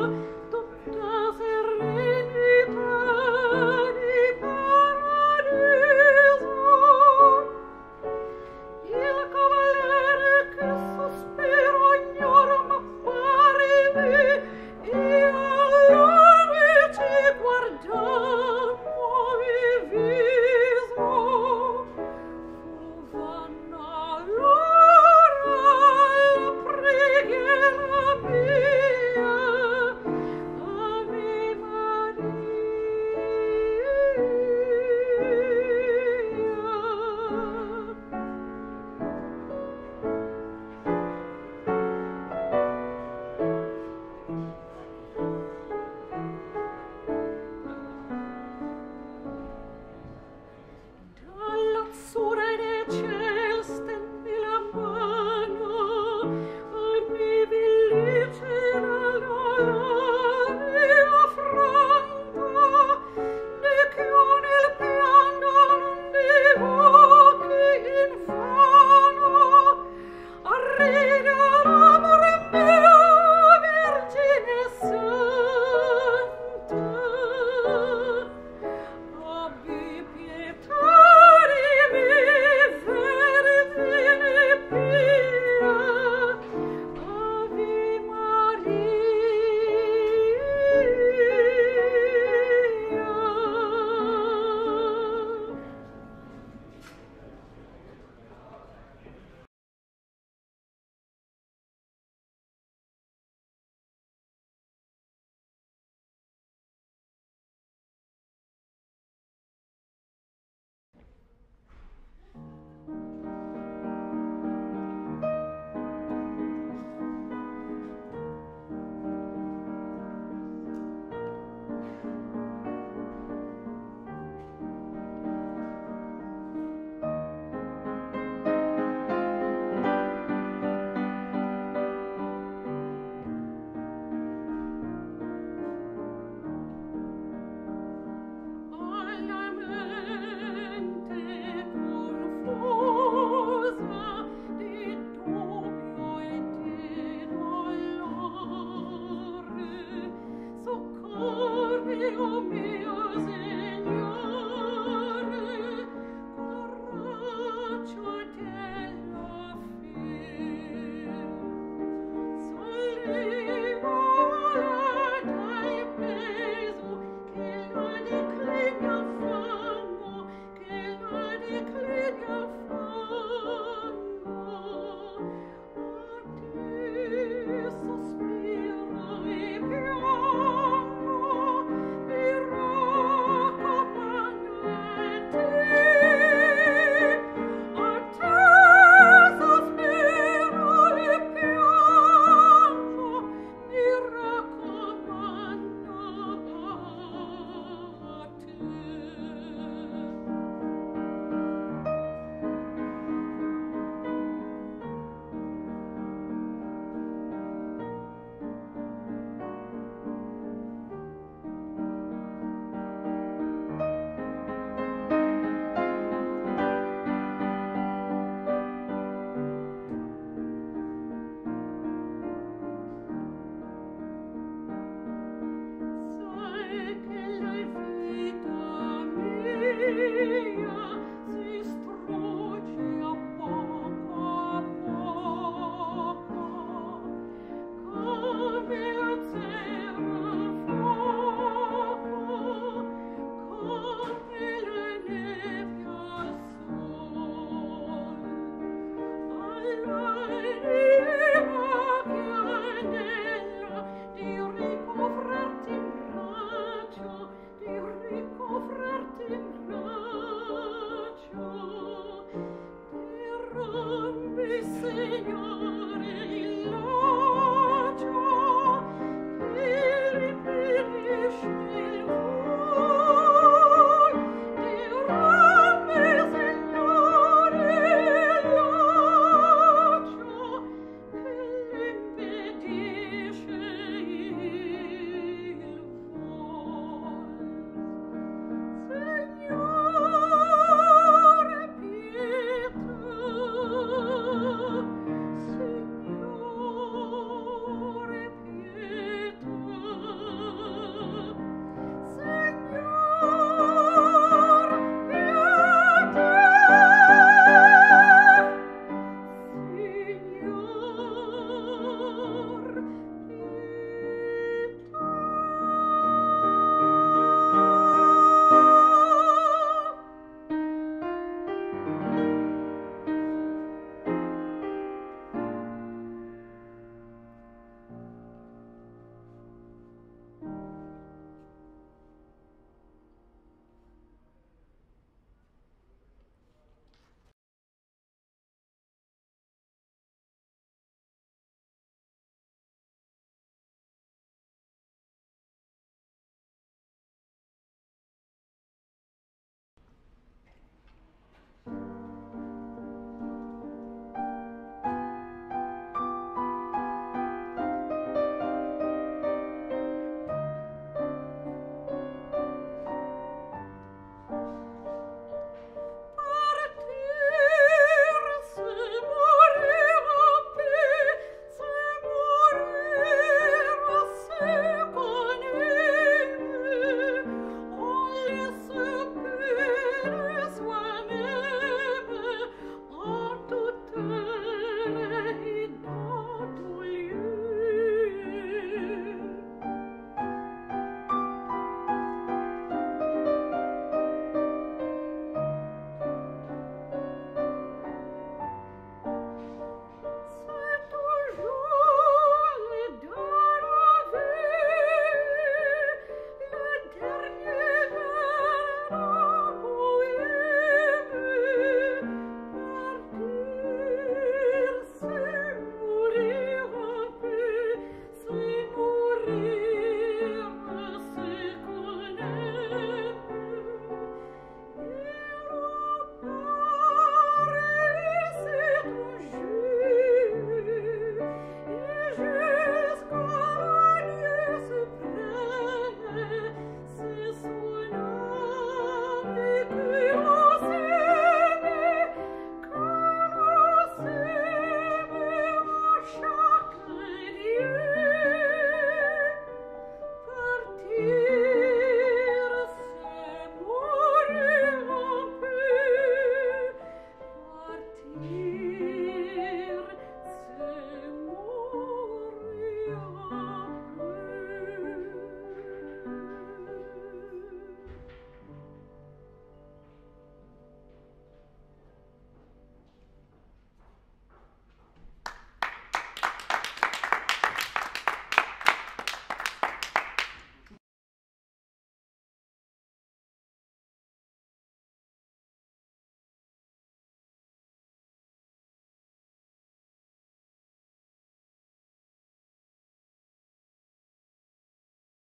Say